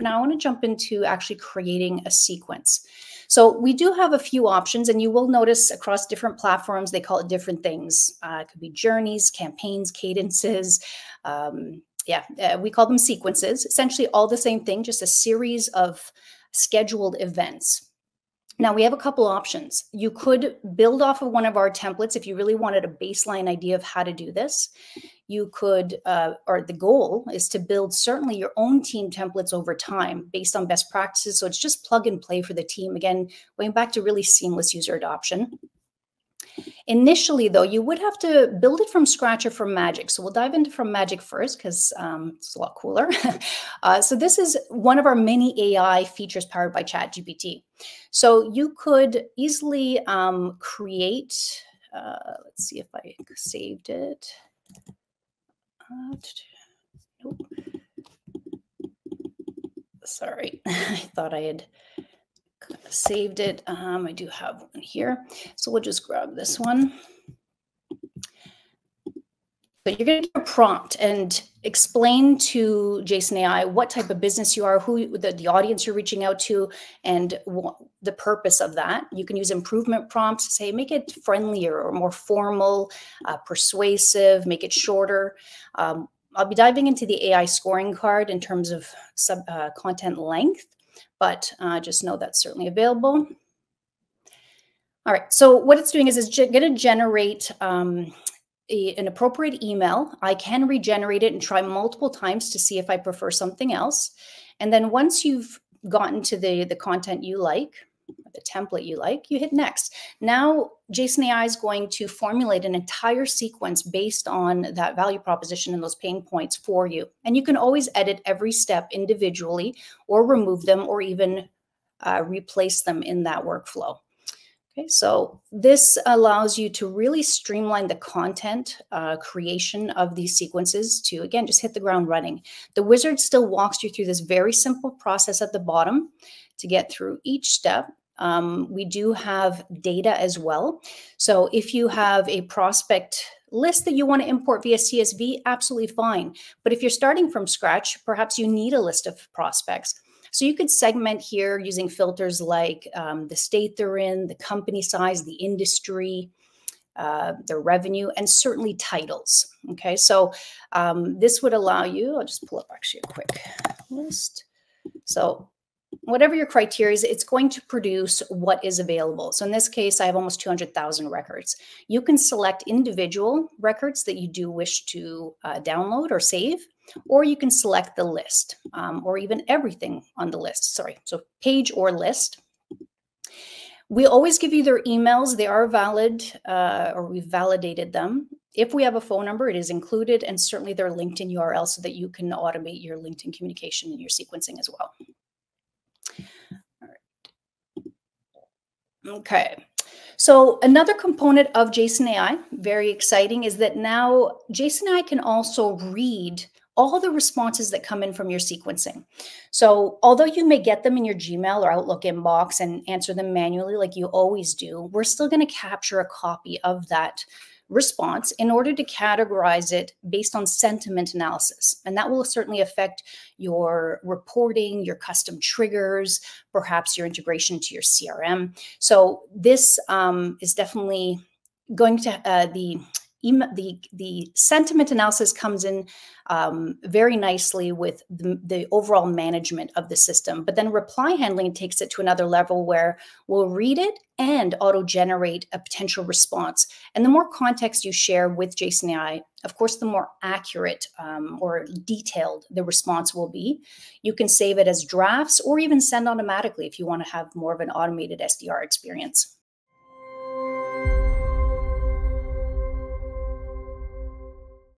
now I want to jump into actually creating a sequence. So we do have a few options, and you will notice across different platforms, they call it different things. Uh, it could be journeys, campaigns, cadences. Um, yeah, uh, we call them sequences. Essentially all the same thing, just a series of scheduled events. Now we have a couple options. You could build off of one of our templates if you really wanted a baseline idea of how to do this. You could, uh, or the goal is to build certainly your own team templates over time based on best practices. So it's just plug and play for the team. Again, going back to really seamless user adoption. Initially, though, you would have to build it from scratch or from Magic. So we'll dive into from Magic first because um, it's a lot cooler. uh, so this is one of our many AI features powered by ChatGPT. So you could easily um, create, uh, let's see if I saved it. Sorry, I thought I had saved it. Um, I do have one here. So we'll just grab this one. But you're going to give a prompt and explain to Jason AI what type of business you are, who the, the audience you're reaching out to, and what, the purpose of that. You can use improvement prompts say, make it friendlier or more formal, uh, persuasive, make it shorter. Um, I'll be diving into the AI scoring card in terms of sub, uh, content length but uh, just know that's certainly available. All right, so what it's doing is it's going to generate um, a, an appropriate email. I can regenerate it and try multiple times to see if I prefer something else. And then once you've gotten to the, the content you like, the template you like, you hit next. Now, Jason AI is going to formulate an entire sequence based on that value proposition and those pain points for you. And you can always edit every step individually or remove them or even uh, replace them in that workflow. Okay, so this allows you to really streamline the content uh, creation of these sequences to, again, just hit the ground running. The wizard still walks you through this very simple process at the bottom to get through each step um, we do have data as well. So if you have a prospect list that you want to import via CSV, absolutely fine. But if you're starting from scratch, perhaps you need a list of prospects. So you could segment here using filters like um, the state they're in, the company size, the industry, uh, their revenue, and certainly titles. Okay, so um, this would allow you, I'll just pull up actually a quick list. So whatever your criteria is, it's going to produce what is available. So in this case, I have almost 200,000 records. You can select individual records that you do wish to uh, download or save, or you can select the list um, or even everything on the list. Sorry, so page or list. We always give you their emails. They are valid uh, or we've validated them. If we have a phone number, it is included and certainly their LinkedIn URL so that you can automate your LinkedIn communication and your sequencing as well. Okay. So another component of Jason AI, very exciting, is that now Jason AI can also read all the responses that come in from your sequencing. So although you may get them in your Gmail or Outlook inbox and answer them manually like you always do, we're still going to capture a copy of that response in order to categorize it based on sentiment analysis. And that will certainly affect your reporting, your custom triggers, perhaps your integration to your CRM. So this um, is definitely going to uh, the the the sentiment analysis comes in um, very nicely with the, the, overall management of the system. But then reply handling takes it to another level where we'll read it and auto generate a potential response. And the more context you share with Jason AI, of course, the more accurate um, or detailed the response will be. You can save it as drafts or even send automatically if you want to have more of an automated SDR experience.